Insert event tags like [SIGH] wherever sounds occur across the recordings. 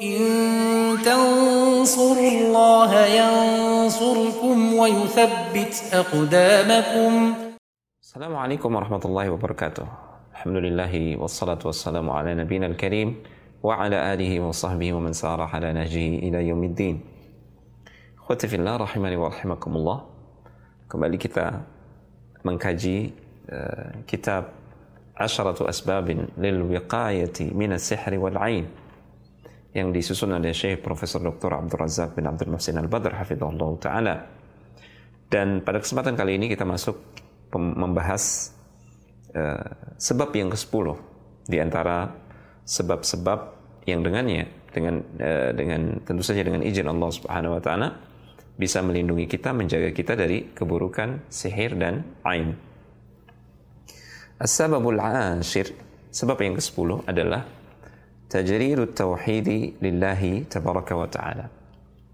إن تنصروا الله ينصركم ويثبت أقدامكم. السلام عليكم ورحمة الله وبركاته. الحمد لله والصلاة والسلام على نبينا الكريم وعلى آله وصحبه ومن سار على نهجه إلى يوم الدين. Khwati fillah rahimani wa rahimakumullah Kembali kita mengkaji uh, kitab Asharatu Asbabin lil Wiqayati Minas Sihri wal Ain. Yang disusun oleh Syekh Profesor Dr. Abdul Razak bin Abdul Muhsin Al-Badr hafizahullah taala. Dan pada kesempatan kali ini kita masuk membahas uh, sebab yang ke-10 di antara sebab-sebab yang dengannya dengan uh, dengan tentu saja dengan izin Allah Subhanahu wa taala bisa melindungi kita, menjaga kita dari keburukan sihir dan ain. As-sababul ashir, sebab yang ke-10 adalah tajriru tauhidi lillahi tabaraka wa ta'ala.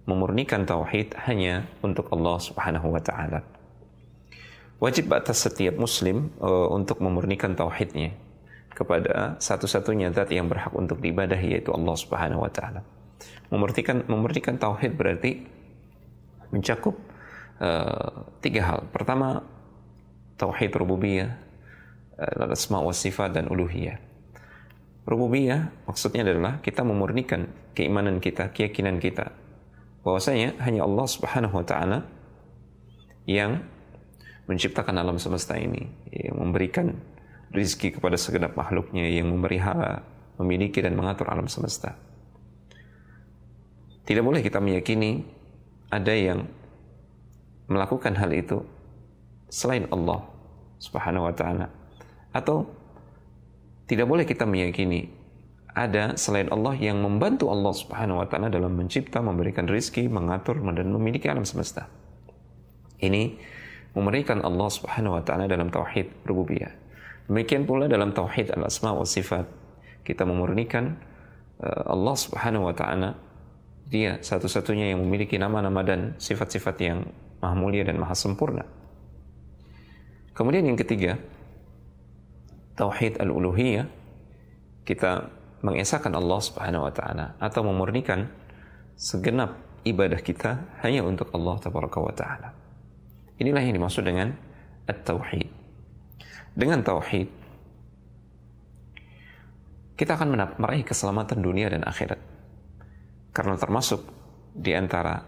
Memurnikan tauhid hanya untuk Allah Subhanahu wa taala. Wajib atas setiap muslim uh, untuk memurnikan tauhidnya kepada satu-satunya zat yang berhak untuk diibadahi yaitu Allah Subhanahu wa taala. Memurnikan memurnikan tauhid berarti mencakup uh, tiga hal. Pertama, tauhid rububiyah, uh, asma wa sifat dan uluhiyah. Rububiyah maksudnya adalah kita memurnikan keimanan kita, keyakinan kita bahwasanya hanya Allah Subhanahu wa taala yang menciptakan alam semesta ini, yang memberikan rizki kepada segenap makhluknya, yang memelihara, memiliki dan mengatur alam semesta. Tidak boleh kita meyakini ada yang melakukan hal itu selain Allah Subhanahu wa taala atau tidak boleh kita meyakini ada selain Allah yang membantu Allah Subhanahu wa taala dalam mencipta, memberikan rizki, mengatur dan memiliki alam semesta. Ini memberikan Allah Subhanahu wa taala dalam tauhid rububiyah. Demikian pula dalam tauhid al-asma wa sifat kita memurnikan uh, Allah Subhanahu wa taala dia satu-satunya yang memiliki nama-nama dan sifat-sifat yang maha mulia dan maha sempurna. Kemudian yang ketiga, tauhid al-uluhiyah kita mengesahkan Allah Subhanahu wa taala atau memurnikan segenap ibadah kita hanya untuk Allah tabaraka wa taala. Inilah yang dimaksud dengan at-tauhid. Dengan tauhid kita akan meraih keselamatan dunia dan akhirat. Karena termasuk di antara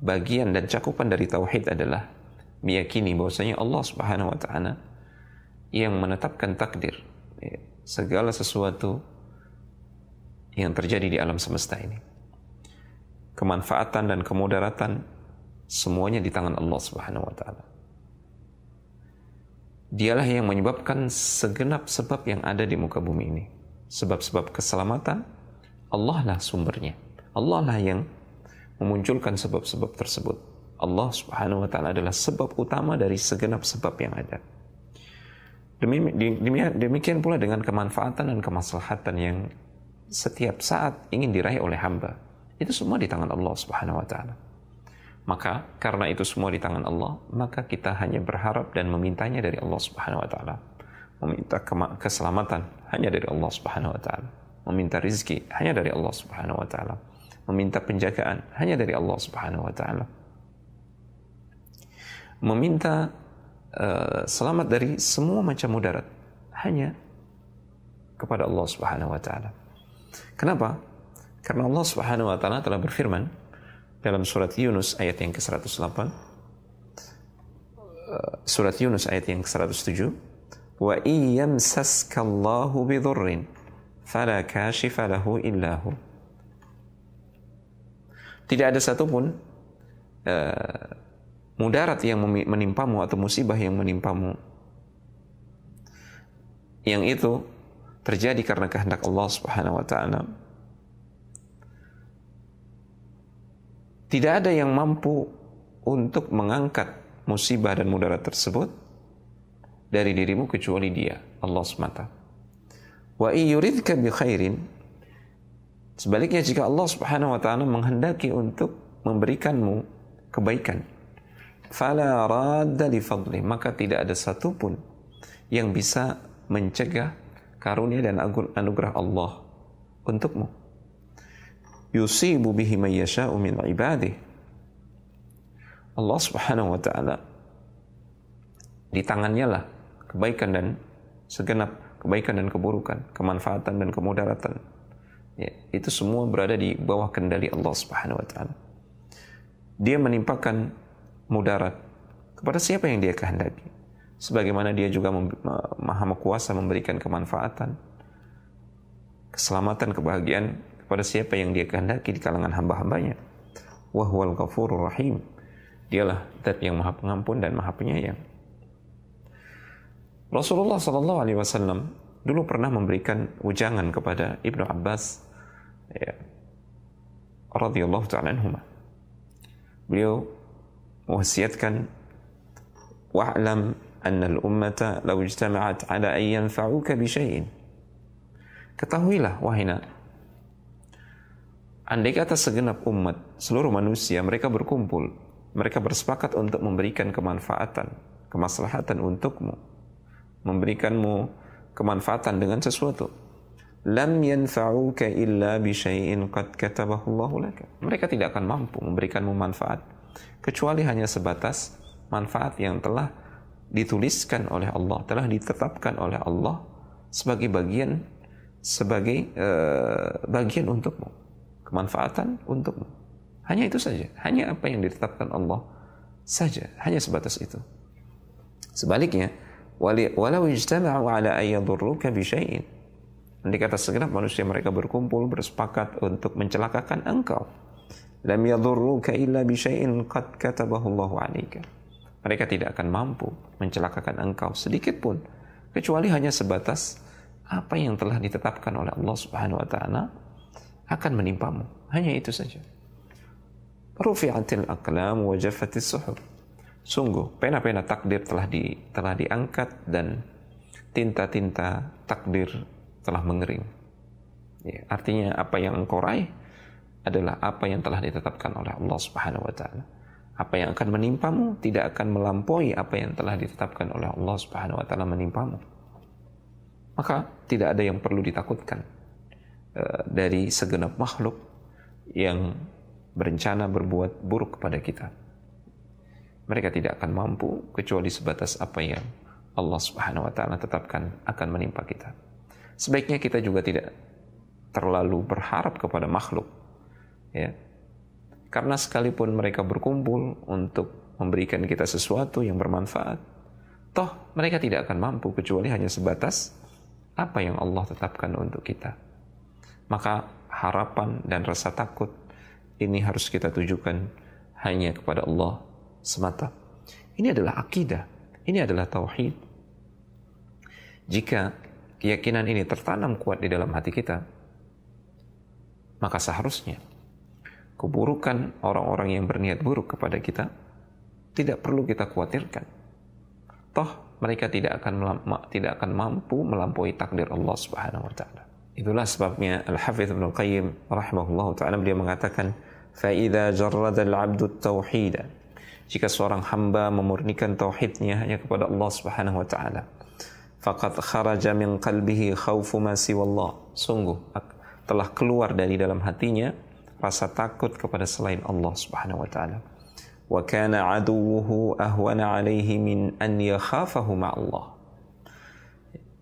bagian dan cakupan dari tauhid adalah meyakini bahwasanya Allah Subhanahu wa taala yang menetapkan takdir ya, segala sesuatu yang terjadi di alam semesta ini. Kemanfaatan dan kemudaratan semuanya di tangan Allah Subhanahu wa taala. Dialah yang menyebabkan segenap sebab yang ada di muka bumi ini. Sebab-sebab keselamatan Allah lah sumbernya. Allah lah yang memunculkan sebab-sebab tersebut. Allah Subhanahu wa taala adalah sebab utama dari segenap sebab yang ada. Demikian pula dengan kemanfaatan dan kemaslahatan yang setiap saat ingin diraih oleh hamba. Itu semua di tangan Allah Subhanahu wa taala. Maka karena itu semua di tangan Allah, maka kita hanya berharap dan memintanya dari Allah Subhanahu wa taala. Meminta keselamatan hanya dari Allah Subhanahu wa taala. Meminta rizki hanya dari Allah Subhanahu wa taala meminta penjagaan hanya dari Allah Subhanahu wa taala. Meminta uh, selamat dari semua macam mudarat hanya kepada Allah Subhanahu wa taala. Kenapa? Karena Allah Subhanahu wa taala telah berfirman dalam surat Yunus ayat yang ke-108 uh, surat Yunus ayat yang ke-107 wa iyyamsaskallahu bidhurrin fala kashifa lahu illahu tidak ada satupun uh, mudarat yang menimpamu atau musibah yang menimpamu. Yang itu terjadi karena kehendak Allah Subhanahu wa taala. Tidak ada yang mampu untuk mengangkat musibah dan mudarat tersebut dari dirimu kecuali Dia, Allah semata. Wa iyuridka bi khairin Sebaliknya jika Allah Subhanahu wa taala menghendaki untuk memberikanmu kebaikan, fala radda li fadli, maka tidak ada satupun yang bisa mencegah karunia dan anugerah Allah untukmu. yusibu bihi man yasha'u min ibadih. Allah Subhanahu wa taala di tangannya lah kebaikan dan segenap kebaikan dan keburukan, kemanfaatan dan kemudaratan. Ya, itu semua berada di bawah kendali Allah Subhanahu wa taala. Dia menimpakan mudarat kepada siapa yang dia kehendaki. Sebagaimana dia juga maha kuasa memberikan kemanfaatan, keselamatan, kebahagiaan kepada siapa yang dia kehendaki di kalangan hamba-hambanya. Wahwal ghafurur rahim. Dialah zat yang maha pengampun dan maha penyayang. Rasulullah Shallallahu Alaihi Wasallam dulu pernah memberikan ujangan kepada Ibnu Abbas ya, radhiyallahu taala anhuma. Beliau mewasiatkan wa'lam anna al-ummata law ijtama'at ala an yanfa'uka bi syai'in. Ketahuilah wahai Andai kata segenap umat, seluruh manusia, mereka berkumpul, mereka bersepakat untuk memberikan kemanfaatan, kemaslahatan untukmu, memberikanmu kemanfaatan dengan sesuatu. Lam yanfa'uka illa bi syai'in qad katabahu Allah laka. Mereka tidak akan mampu memberikanmu manfaat kecuali hanya sebatas manfaat yang telah dituliskan oleh Allah, telah ditetapkan oleh Allah sebagai bagian sebagai uh, bagian untukmu, kemanfaatan untukmu. Hanya itu saja, hanya apa yang ditetapkan Allah saja, hanya sebatas itu. Sebaliknya, walau ijtama'u ala an yadurruka bi syai'in Nanti kata segenap manusia mereka berkumpul bersepakat untuk mencelakakan engkau. Lam yadurruka illa bi syai'in qad katabahu Allah 'alaika. Mereka tidak akan mampu mencelakakan engkau sedikit pun kecuali hanya sebatas apa yang telah ditetapkan oleh Allah Subhanahu wa taala akan menimpamu. Hanya itu saja. Rufi'atil aqlam wa jaffatis suhuf. Sungguh, pena-pena takdir telah di telah diangkat dan tinta-tinta takdir telah mengering. Ya, artinya apa yang engkau raih adalah apa yang telah ditetapkan oleh Allah Subhanahu wa taala. Apa yang akan menimpamu tidak akan melampaui apa yang telah ditetapkan oleh Allah Subhanahu wa taala menimpamu. Maka tidak ada yang perlu ditakutkan uh, dari segenap makhluk yang berencana berbuat buruk kepada kita mereka tidak akan mampu kecuali sebatas apa yang Allah Subhanahu wa taala tetapkan akan menimpa kita. Sebaiknya kita juga tidak terlalu berharap kepada makhluk. Ya. Karena sekalipun mereka berkumpul untuk memberikan kita sesuatu yang bermanfaat, toh mereka tidak akan mampu kecuali hanya sebatas apa yang Allah tetapkan untuk kita. Maka harapan dan rasa takut ini harus kita tujukan hanya kepada Allah semata. Ini adalah akidah, ini adalah tauhid. Jika keyakinan ini tertanam kuat di dalam hati kita, maka seharusnya keburukan orang-orang yang berniat buruk kepada kita tidak perlu kita khawatirkan. Toh mereka tidak akan tidak akan mampu melampaui takdir Allah Subhanahu wa taala. Itulah sebabnya Al-Hafidz Ibnu Qayyim rahimahullah taala beliau mengatakan fa idza jarrada al-'abdu at-tauhida jika seorang hamba memurnikan tauhidnya hanya kepada Allah Subhanahu wa taala faqad kharaja min qalbihi khaufu ma siwallah sungguh telah keluar dari dalam hatinya rasa takut kepada selain Allah Subhanahu wa taala wa kana aduwwuhu ahwana alaihi min an yakhafahu Allah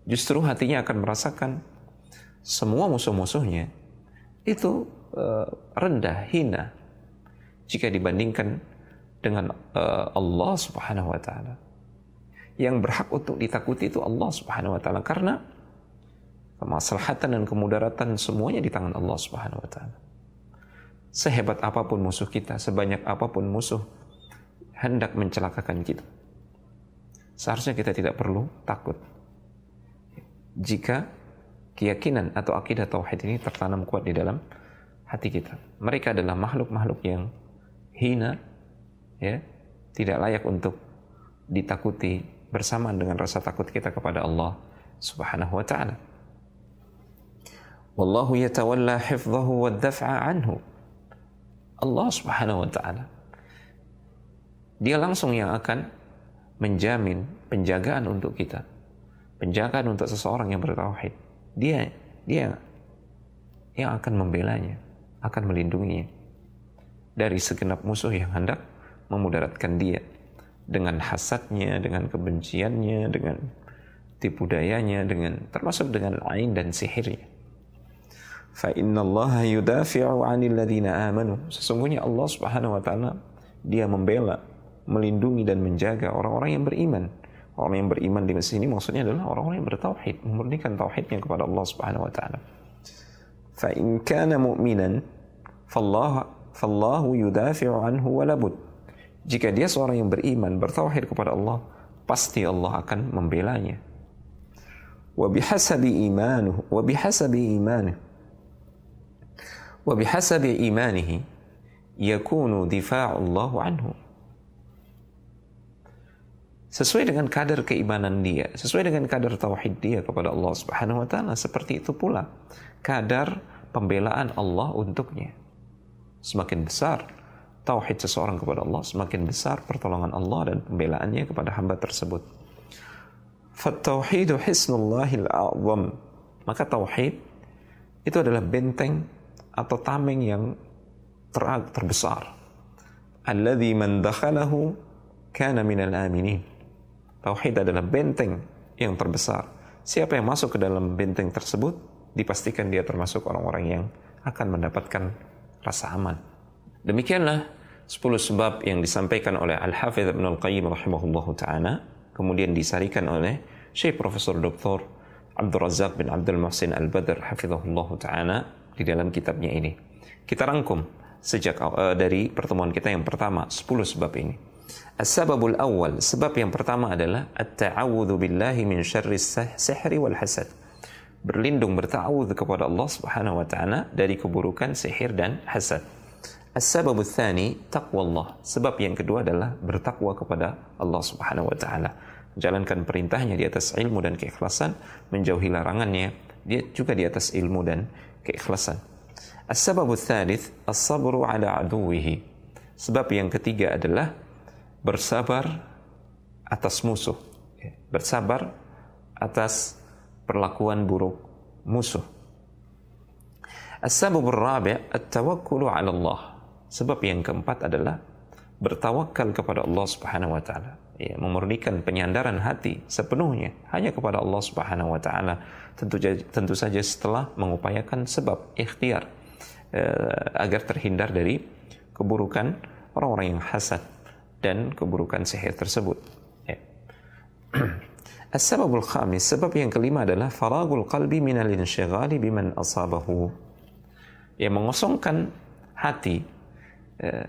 justru hatinya akan merasakan semua musuh-musuhnya itu uh, rendah hina jika dibandingkan dengan uh, Allah Subhanahu wa taala. Yang berhak untuk ditakuti itu Allah Subhanahu wa taala karena kemaslahatan dan kemudaratan semuanya di tangan Allah Subhanahu wa taala. Sehebat apa pun musuh kita, sebanyak apa pun musuh hendak mencelakakan kita. Seharusnya kita tidak perlu takut. Jika keyakinan atau akidah tauhid ini tertanam kuat di dalam hati kita. Mereka adalah makhluk-makhluk yang hina, ya tidak layak untuk ditakuti bersamaan dengan rasa takut kita kepada Allah Subhanahu wa taala. Wallahu yatawalla hifdhahu wa daf'a anhu. Allah Subhanahu wa taala dia langsung yang akan menjamin penjagaan untuk kita. Penjagaan untuk seseorang yang bertauhid. Dia dia yang akan membelanya, akan melindunginya dari segenap musuh yang hendak memudaratkan dia dengan hasadnya, dengan kebenciannya, dengan tipu dayanya, dengan termasuk dengan ain dan sihirnya. Fa inna Allah yudafi'u 'anil ladzina amanu. Sesungguhnya Allah Subhanahu wa taala dia membela, melindungi dan menjaga orang-orang yang beriman. Orang yang beriman di sini maksudnya adalah orang-orang yang bertauhid, memurnikan tauhidnya kepada Allah Subhanahu wa taala. Fa in kana mu'minan fallahu fallahu yudafi'u anhu wa labud. Jika dia seorang yang beriman, bertauhid kepada Allah, pasti Allah akan membelanya. Wa bihasabi imanuhu wa bihasabi imanuhu wa bihasabi imanihi yakunu difa'ullahu anhu sesuai dengan kadar keimanan dia, sesuai dengan kadar tauhid dia kepada Allah Subhanahu wa taala, seperti itu pula kadar pembelaan Allah untuknya. Semakin besar tauhid seseorang kepada Allah, semakin besar pertolongan Allah dan pembelaannya kepada hamba tersebut. Fattauhidu hisnullahil a'zam. Maka tauhid itu adalah benteng atau tameng yang ter terbesar. Alladzi man dakhalahu kana minal aminin Tauhid adalah benteng yang terbesar. Siapa yang masuk ke dalam benteng tersebut, dipastikan dia termasuk orang-orang yang akan mendapatkan rasa aman. Demikianlah 10 sebab yang disampaikan oleh Al-Hafidh Ibn Al-Qayyim rahimahullahu ta'ala, kemudian disarikan oleh Syekh Profesor Dr. Abdul Razak bin Abdul Muhsin Al-Badr hafizahullahu ta'ala di dalam kitabnya ini. Kita rangkum sejak uh, dari pertemuan kita yang pertama, 10 sebab ini. As-sababul awal, sebab yang pertama adalah at-ta'awudhu billahi min syarri sihri wal hasad. Berlindung berta'awudh kepada Allah Subhanahu wa taala dari keburukan sihir dan hasad. As-sababul thani taqwa Allah. Sebab yang kedua adalah bertakwa kepada Allah Subhanahu wa taala. Jalankan perintahnya di atas ilmu dan keikhlasan, menjauhi larangannya, dia juga di atas ilmu dan keikhlasan. As-sabru ala aduwihi. Sebab yang ketiga adalah bersabar atas musuh, ya, bersabar atas perlakuan buruk musuh. As-sabab rabi' at-tawakkul 'ala Allah. Sebab yang keempat adalah bertawakal kepada Allah Subhanahu wa taala. Ya, memurnikan penyandaran hati sepenuhnya hanya kepada Allah Subhanahu wa taala. Tentu tentu saja setelah mengupayakan sebab ikhtiar eh, agar terhindar dari keburukan orang-orang yang hasad dan keburukan sihir tersebut. Ya. [CLEARS THROAT] As-sababul khamis, sebab yang kelima adalah faragul qalbi minal insyighali biman asabahu. Yang mengosongkan hati eh,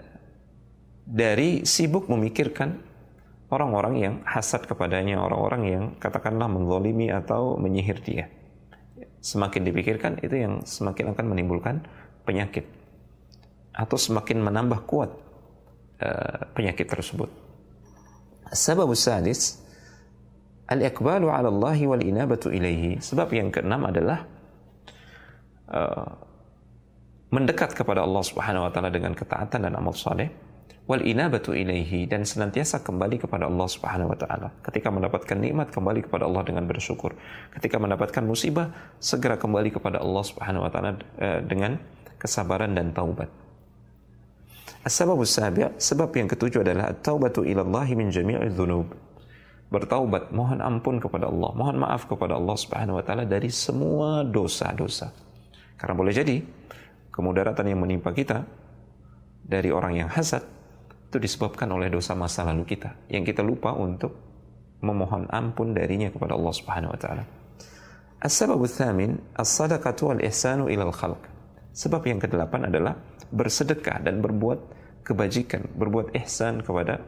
dari sibuk memikirkan orang-orang yang hasad kepadanya, orang-orang yang katakanlah menzolimi atau menyihir dia. Semakin dipikirkan itu yang semakin akan menimbulkan penyakit atau semakin menambah kuat Eh, penyakit tersebut. Sebab sadis al-iqbalu 'ala Allah wal inabatu ilaihi. Sebab yang keenam adalah uh, mendekat kepada Allah Subhanahu wa taala dengan ketaatan dan amal saleh wal inabatu ilaihi dan senantiasa kembali kepada Allah Subhanahu wa taala. Ketika mendapatkan nikmat kembali kepada Allah dengan bersyukur. Ketika mendapatkan musibah segera kembali kepada Allah Subhanahu wa taala uh, dengan kesabaran dan taubat. As-sababu sabi' sebab yang ketujuh adalah at-taubatu ila Allah min jami'i dzunub. Bertaubat, mohon ampun kepada Allah, mohon maaf kepada Allah Subhanahu wa taala dari semua dosa-dosa. Karena boleh jadi kemudaratan yang menimpa kita dari orang yang hasad itu disebabkan oleh dosa masa lalu kita yang kita lupa untuk memohon ampun darinya kepada Allah Subhanahu wa taala. As-sababu tsamin as-sadaqatu wal ihsanu ila al-khalq. Sebab yang kedelapan adalah bersedekah dan berbuat kebajikan, berbuat ihsan kepada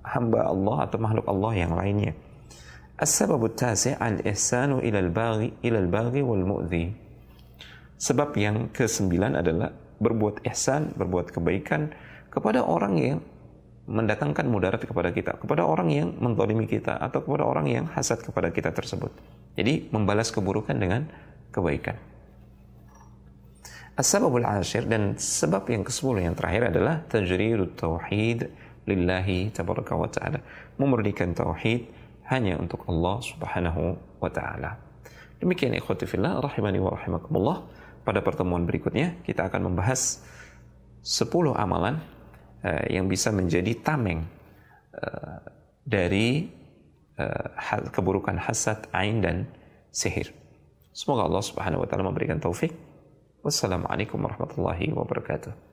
hamba Allah atau makhluk Allah yang lainnya. As-sababu tasi' al-ihsanu ila al-baghi ila al-baghi wal mu'dhi. Sebab yang kesembilan adalah berbuat ihsan, berbuat kebaikan kepada orang yang mendatangkan mudarat kepada kita, kepada orang yang menzalimi kita atau kepada orang yang hasad kepada kita tersebut. Jadi membalas keburukan dengan kebaikan. As-sababul ashir dan sebab yang ke-10 yang terakhir adalah tajridut tauhid lillahi tabaraka wa ta'ala. Memurnikan tauhid hanya untuk Allah Subhanahu wa taala. Demikian ikhwati fillah rahimani wa rahimakumullah. pada pertemuan berikutnya kita akan membahas 10 amalan yang bisa menjadi tameng uh, dari uh, keburukan hasad, ain dan sihir. Semoga Allah Subhanahu wa taala memberikan taufik. Wassalamualaikum warahmatullahi wabarakatuh.